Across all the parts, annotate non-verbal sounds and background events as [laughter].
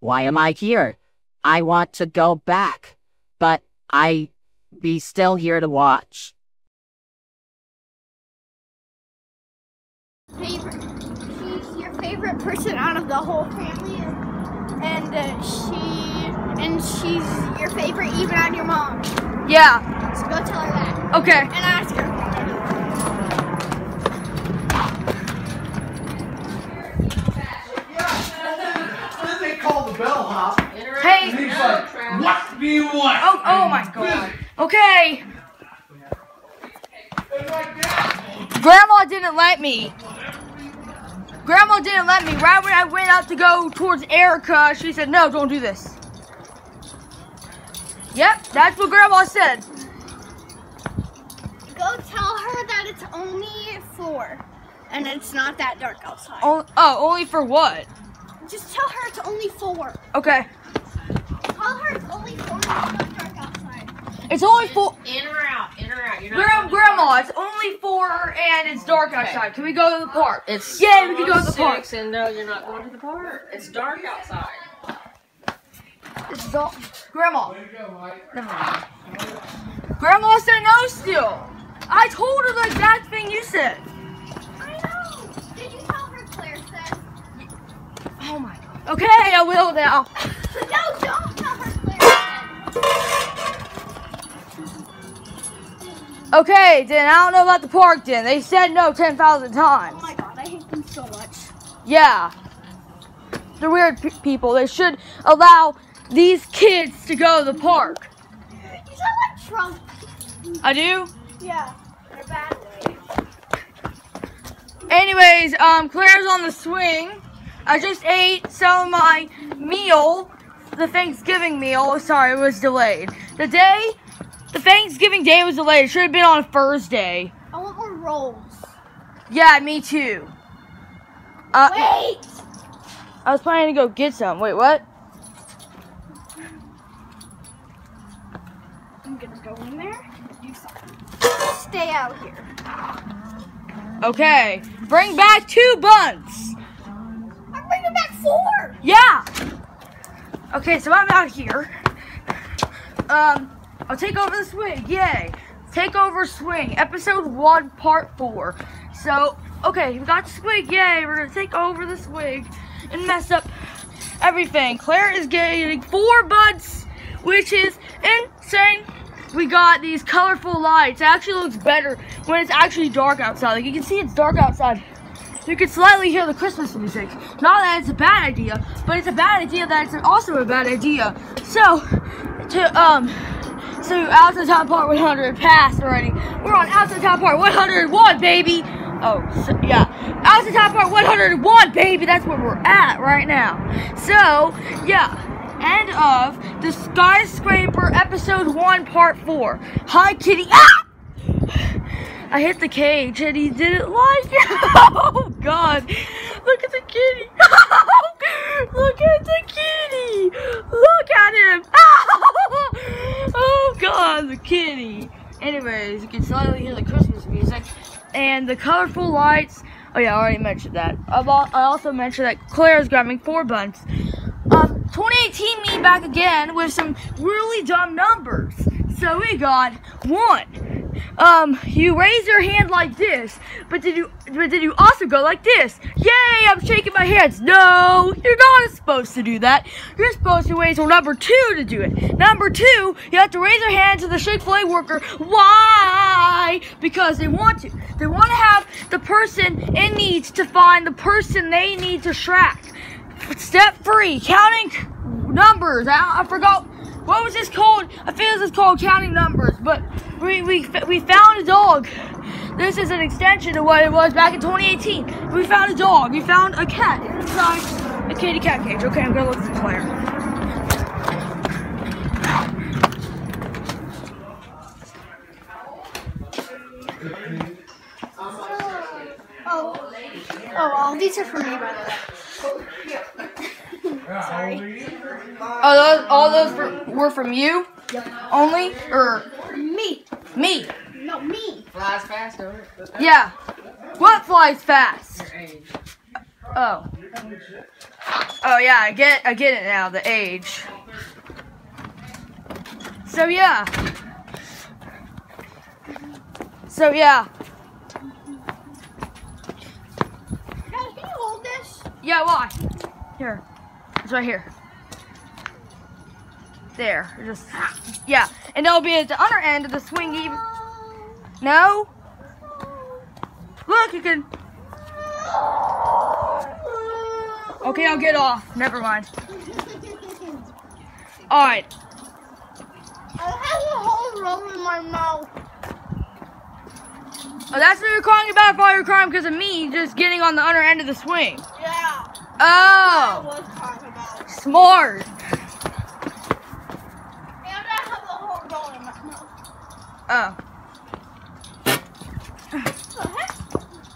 Why am I here? I want to go back, but I be still here to watch. favorite. She's your favorite person out of the whole family, and uh, she and she's your favorite even out of your mom. Yeah. So go tell her that Okay. and ask her. Then they call the bellhop, Hey. and he's like, "What do you want?" Oh, oh my god. Okay. And like that, Grandma didn't let me. Grandma didn't let me. Right when I went out to go towards Erica, she said, no, don't do this. Yep, that's what Grandma said. Go tell her that it's only four, and it's not that dark outside. Oh, oh, only for what? Just tell her it's only four. Okay. Tell her it's only four. It's not dark outside. It's only four. In or out? In or out? You're Gra- going Grandma, it's only four and it's dark outside. Can we go to the park? It's Yeah, we can go to the park. six, and no, you're not going to the park. It's dark outside. It's dark. Grandma. way to go, Mike. Never mind. Grandma said no still. I told her the exact thing you said. I know. Did you tell her Claire said? Oh my god. Okay, I will now. [laughs] No, Okay, then I don't know about the park then. They said no 10,000 times. Oh my god, I hate them so much. Yeah. They're weird pe- people. They should allow these kids to go to the park. You sound like Trump. I do? Yeah, in a bad way. Anyways, um, Claire's on the swing. I just ate some of my meal, the Thanksgiving meal. Sorry, it was delayed. The day, the Thanksgiving day was delayed. It should have been on Thursday. I want more rolls. Yeah, me too. Uh, Wait! I was planning to go get some. Wait, what? I'm gonna go in there and do something. Stay out here. Okay. Bring back two buns. I'm bringing back four! Yeah. Okay, so I'm out here. Um, I'll take over the swing. Yay. Take over swing. Episode one, part four. So, okay, we got the swing. Yay. We're gonna take over the swing and mess up everything. Claire is getting four buds, which is insane. We got these colorful lights. It actually looks better when it's actually dark outside. Like you can see it's dark outside. You can slightly hear the Christmas music. Not that it's a bad idea, but it's a bad idea that it's also a bad idea. So, to um, to top part 100 passed already. We're on out to top part 101, baby. Oh, so, yeah, out to top part 101, baby. That's where we're at right now. So, yeah. End of the skyscraper episode one, part four. Hi, kitty. Ah! I hit the cage and he didn't like it. [laughs] Oh God! Look at the kitty. [laughs] Look at the kitty. Look at him. Oh God, the kitty. Anyways, you can slightly hear the Christmas music and the colorful lights. Oh yeah, I already mentioned that. I also mentioned that Claire is grabbing four buns. Um, 2018 me back again with some really dumb numbers. So we got one. Um, you raise your hand like this, but did you but did you also go like this? Yay, I'm shaking my hands. No, you're not supposed to do that. You're supposed to wait till number two to do it. Number two, you have to raise your hand to the Chick-fil-A worker. Why? Because they want to. They want to have the person in needs to find the person they need to track. Step three, counting numbers. I, I forgot what was this called. I feel this is called counting numbers, but we we we found a dog. This is an extension of what it was back in 2018. We found a dog. We found a cat inside a kitty cat cage. Okay, I'm gonna look for Claire. Oh. Oh, all these are for me, by the way. Sorry. Oh, those all those for, were from you only, or Me. me? No, me. Flies faster. Yeah. What flies fast? Your age. Oh. Oh yeah, I get I get it now, the age. So yeah. So yeah. Guys, can you hold this? Yeah, why? Here. It's right here. There. Just yeah. And it'll be at the other end of the swing even No? Look, you can Okay, I'll get off. Never mind. Alright. I have a whole roll in my mouth. Oh, that's what you're crying about while you're crying because of me just getting on the other end of the swing. Yeah. Oh, was talking about. smart. And I have a whole roll in my mouth. Oh. What the heck?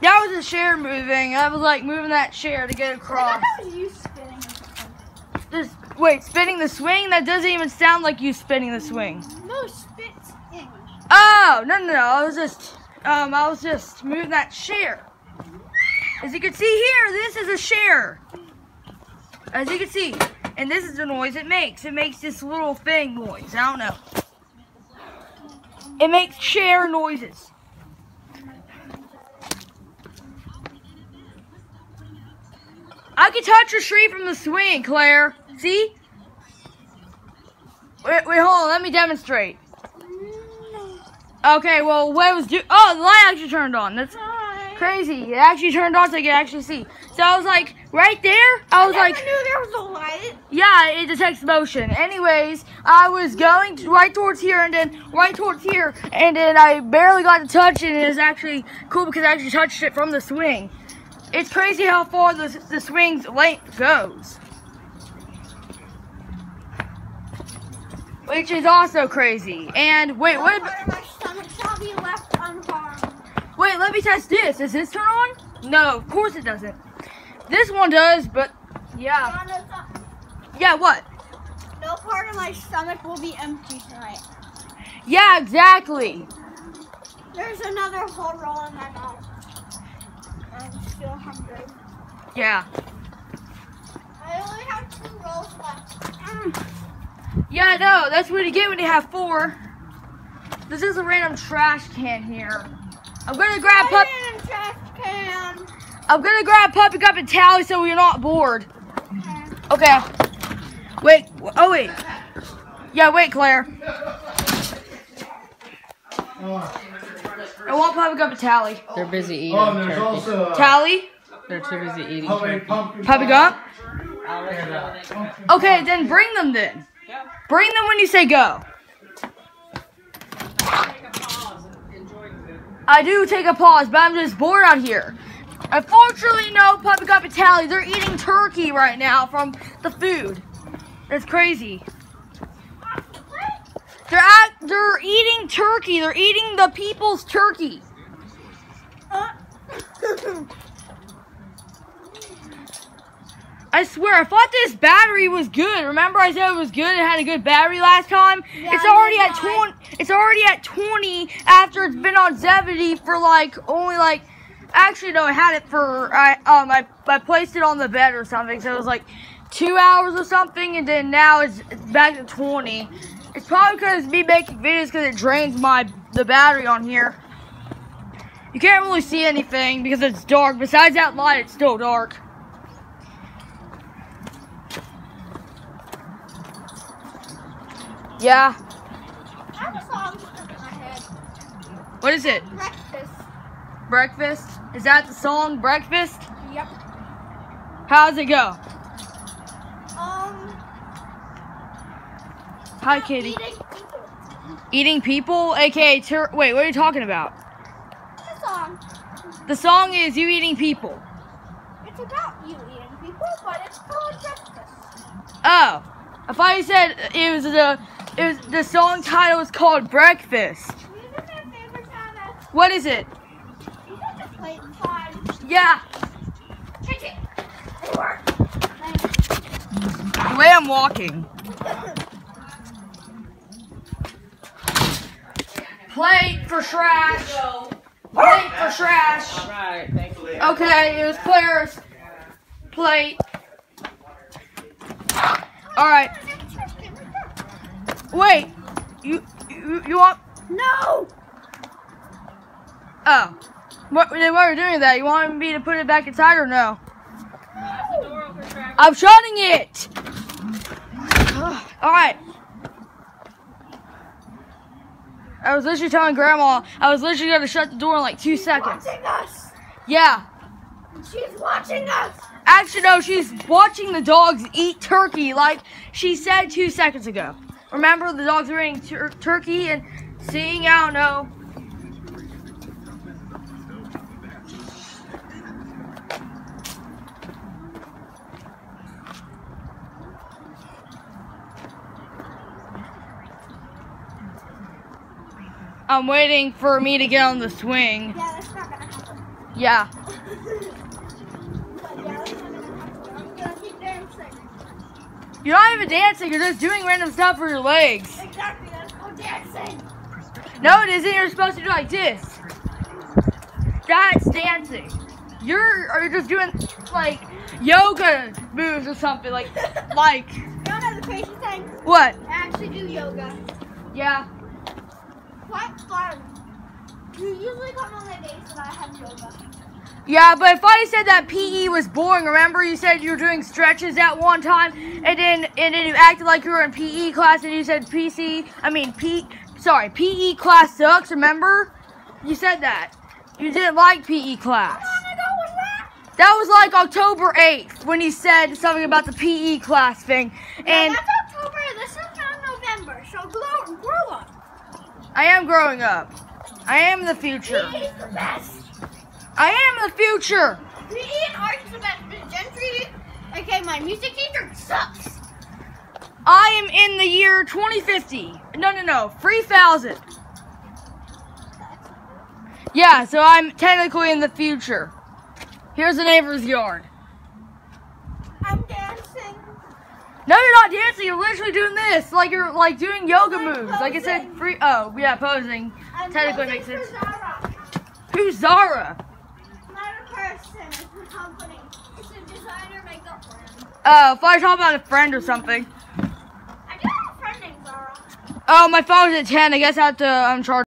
That was a chair moving. I was like moving that chair to get across. that was you spinning. Just wait, spinning the swing? That doesn't even sound like you spinning the swing. No, spits in. Oh, no, no, no. I was just, um, I was just moving that chair. As you can see here, this is a chair. As you can see, and this is the noise it makes. It makes this little thing noise. I don't know. It makes chair noises. I can touch a tree from the swing, Claire. See? Wait, wait, hold on. Let me demonstrate. Okay, well, what was do? Oh, the light actually turned on. That's. Crazy. It actually turned on so I could actually see. So I was like, right there. I was I like, knew there was a light. yeah, it detects motion. Anyways, I was going to, right towards here and then right towards here, and then I barely got to touch it. And it was actually cool because I actually touched it from the swing. It's crazy how far the the swing's length goes. Which is also crazy. And wait, oh, what? Wait, let me test this. Does this turn on? No, of course it doesn't. This one does, but yeah. Yeah, what? No part of my stomach will be empty tonight. Yeah, exactly. There's another whole roll in my mouth. I'm still hungry. Yeah. I only have two rolls left. Mm. Yeah, I know. That's what you get when you have four. This is a random trash can here. I'm gonna grab pup. I didn't trash can. I'm gonna grab puppy cup and tally so we're not bored. Okay. Wait. Oh wait. Yeah, wait, Claire. I want puppy cup and tally. They're busy eating Oh, and there's turkey. also uh, Tally. They're too busy eating homemade pumpkin Puppy cup. I'll let you know when they Okay, then bring them then. Bring them when you say go. I do take a pause, but I'm just bored out here. Unfortunately, no Puppy Cup and They're eating turkey right now from the food. That's crazy. They're at, they're eating turkey. They're eating the people's turkey. Uh, [laughs] I swear, I thought this battery was good. Remember, I said it was good. It had a good battery last time. Yeah, it's already at not. twenty. It's already at twenty after it's been on seventy for like only like. Actually, no, I had it for I um I I placed it on the bed or something, so it was like two hours or something, and then now it's, it's back to twenty. It's probably because me making videos because it drains my the battery on here. You can't really see anything because it's dark. Besides that light, it's still dark. Yeah. I have a song in my head. What is it? Breakfast. Breakfast? Is that the song Breakfast? Yep. How does it go? Um. Hi, Kitty. Eating people. Eating people? aka tur- wait, what are you talking about? The song. The song is You Eating People. It's about you eating people, but it's called breakfast. Oh. I thought you said it was the it was the song title is called Breakfast. These are my favorite. What is it? You can just play inside. Yeah. Take it. It. The way I'm walking. Plate for trash. Plate for trash. All right, thank you. Okay, it was Claire's. plate. All right. Wait. You you, you want? No! Oh. What, then why are you doing that? You want me to put it back inside or no? That's the door open, Travis. I'm shutting it. All right. I was literally telling Grandma I was literally gonna shut the door in like two seconds. Watching us! Yeah. She's watching us! Actually, no, she's watching the dogs eat turkey like she said two seconds ago. Remember, the dogs were eating tur- turkey and seeing, I don't know. I'm waiting for me to get on the swing. Yeah, that's not gonna happen. Yeah. Yeah, [laughs] that's not gonna happen. I'm gonna keep dancing. You're not even dancing, you're just doing random stuff for your legs. Exactly, that's called dancing. No, it isn't. You're supposed to do like this. That's dancing. You're or you're just doing like yoga moves or something. Like [laughs] like You know the crazy thing? what? I actually do yoga. Yeah. Quite fun. You usually come on the days that I have yoga. Yeah, but if I said that PE was boring, remember you said you were doing stretches at one time, and then and then you acted like you were in PE class, and you said PC. I mean P. Sorry, PE class sucks. Remember? You said that. You didn't like PE class. How long ago was that? That was like October 8th when he said something about the PE class thing. And yeah, that's October. This is now November. So grow, grow up. I am growing up. I am the future. PE is the best. I am the future. PE and art is the best. Gentry, okay, my music teacher sucks. I am in the year 2050. No, no, no. 3000. Yeah, so I'm technically in the future. Here's the neighbor's yard. I'm dancing. No, you're not dancing. You're literally doing this. Like you're like doing yoga I'm moves. Like I said, posing. free. Oh, yeah, posing. I'm Technically posing makes sense. Zara. Who's Zara? A. It's a company. It's a designer makeup brand. Oh, if I talk about a friend or something. I do have a friend named Zara. Oh, my phone's at 10. I guess I have to um, charge.